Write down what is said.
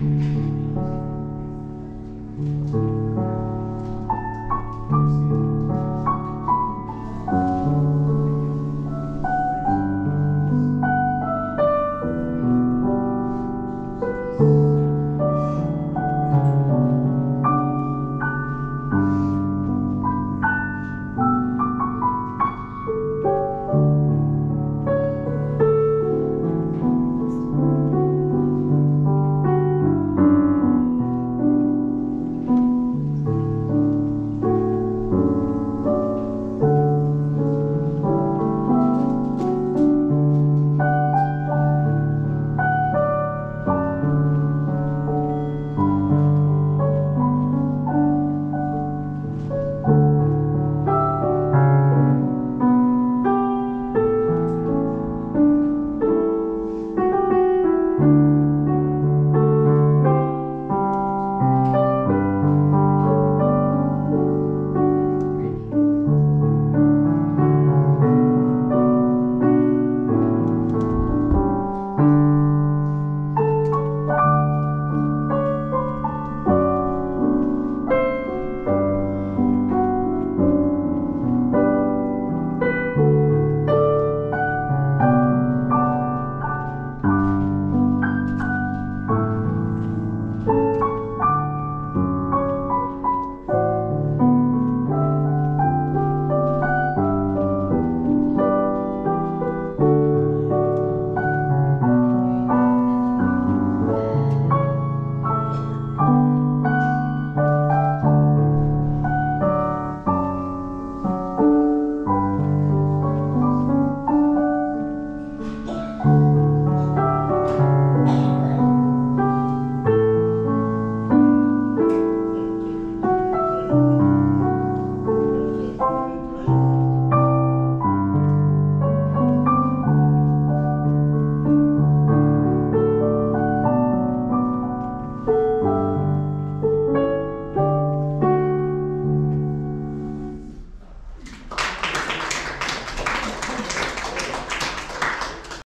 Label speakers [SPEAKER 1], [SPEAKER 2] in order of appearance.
[SPEAKER 1] うん